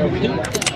Yok.